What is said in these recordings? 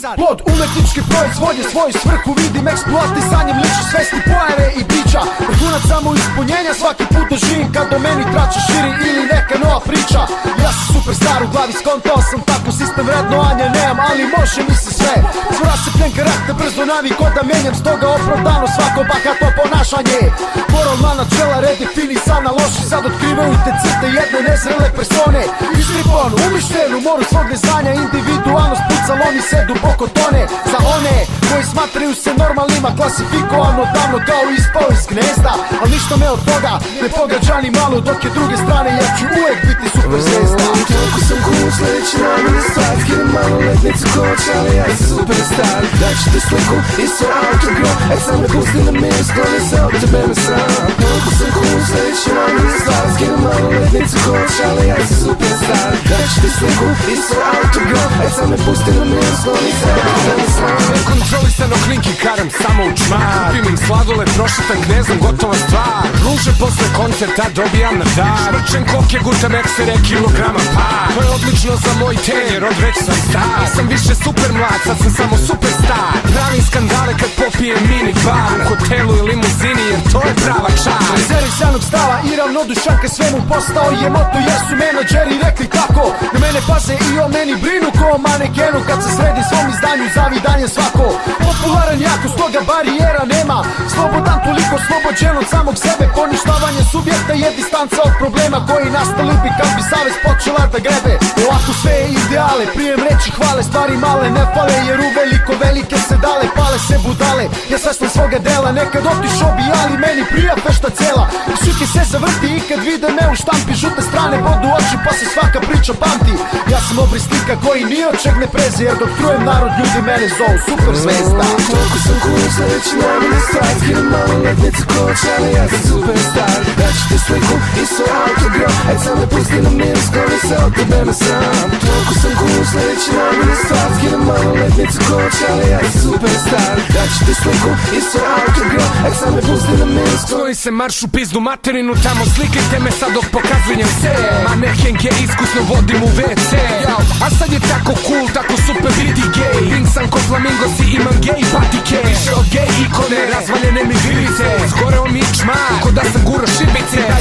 Plod umetnički proizvod je svoju svrhu Vidim eksploatisanjem lične svesti pojave i bića. Vrhunac samo ispunjenja svaki put doživim Kad do meni trače širi ili neka nova priča. Ja sam superstar u glavi skontao sam tako sistem vrednovanja nemam Ali može mi se sve. Svora karakter brzo navik da menjam Stoga opravdano svako bahato ponašanje Sad otkrivaju te crte jedne nezrele persone. Istripon, umišljen u moru svog neznanja Individualnost pucalo oni se duboko tone. Za one koji smatraju se normalnima Klasifikovano davno kao ispao iz gnezda Al ništa me od toga ne pogađa ni malo Dok je druge strane ja ću uvijek biti super zvezda. Toliko sam cool, sljedeći малолетници кога чали Аз се суперстар, да ще те слънко и се аутограф Ай сам не пусни на мир, склони се от тебе не сам Колко съм хубав, следиш и мами за вас Ги на малолетници кога чали Аз се суперстар, да ще те слънко и се аутограф Ай сам не пусни на мир, склони се от тебе не сам Конtrolisano klinki karam samo u čmar Primim sladole, prošetam gnezom, gotova stvar. Ruže posle koncerta dobijam na dar. Čen koke gutam ekstere kilograma par. Odlično za moj tenjer, od već sam star. Nisam više super mlad, sad sam samo super star Pravim skandale kad popijem mini bar. U hotelu i limuzini, jer to je prava čar Rezervisanog stava i ravnodušan kad svemu postao je moto Jer su menadžeri rekli kako. Na mene paze i o meni brinu ko manekenu Kad se sredi svom izdanju zavidanje svako. Popularan jako, stoga barijera nema. Slobodan toliko slobođen od samog sebe. Poništavanje subjekta je distanca od problema Koji nastali bi kad bi savez počela da grebe. sve ideale, prijem reći hvale Stvari male ne fale jer u veliko velike se dale Pale se budale, ja svestan svoga dela Nekad otišao bi ali meni prija fešta cijela Šuki se zavrti i kad vide me u štampi Žute strane bodu oči pa se svaka priča pamti. Ja sam obris slika koji ni od čeg ne preze Jer dok trujem narod ljudi mene zovu super zvezda Toliko sam cool, sljedeći najbolji stvar Skidam malo letnicu koč, ali ja sam superstar. Daću ti sliku i svoj autogram Aj sam me pusti na mir, se od tebe me sram Toliko sam cool, sljedeći najbolji stvar Skidam malo letnicu koč, ali ja sam superstar. Daću ti sliku i svoj autogram Aj sam me pusti na skloni Skloni se marš u pizdu materinu Tamo slikajte me sad dok pokazujem se. Manekenke iskusno vodim u WC. A sad je tako cool, tako super vidi gay Pink sam ko flamingos i imam gay patike. Više od gay ikone, razvaljene mi vilice Zgoreo mi čmar, ko da sam šibice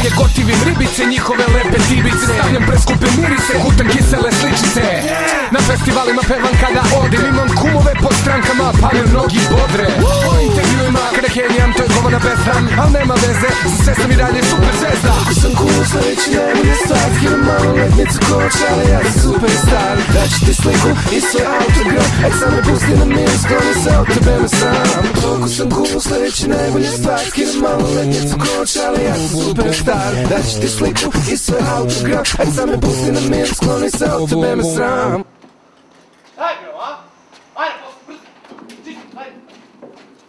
Dalje gotivim ribice, njihove lepe tibice. Stavljam preskupe mirise, gutam kisele sličice. Na festivalima pevam kada odem. Imam kumove po strankama, palim nogi bodre. Po intervjuima kada kenjam, to je govana besran Al nema veze, sve sam i dalje super zvezda. Toliko sam cool, sljedeći najbolji Skidam malo letnicu koč, ali ja sam superstar Daću ti sliku i svoj autogram Aj sam me pusti na mir, skloni se od tebe me sram Toliko sam cool, sljedeći najbolji stvar Skidam letnicu koč, ali ja sam superstar Daću ti sliku i svoj autogram Aj sam me pusti na mir, skloni se od tebe me sram Ajde, a? Ajde, brzo. Čisto, ajde.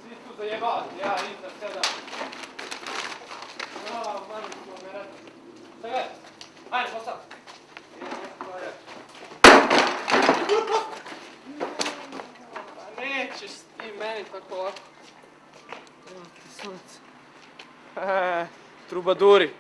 Svi tu zajebavati, ja iznad sada. Ajde, posle. Pa nećeš ti meni tako lako. Ti sunce. Trubaduri.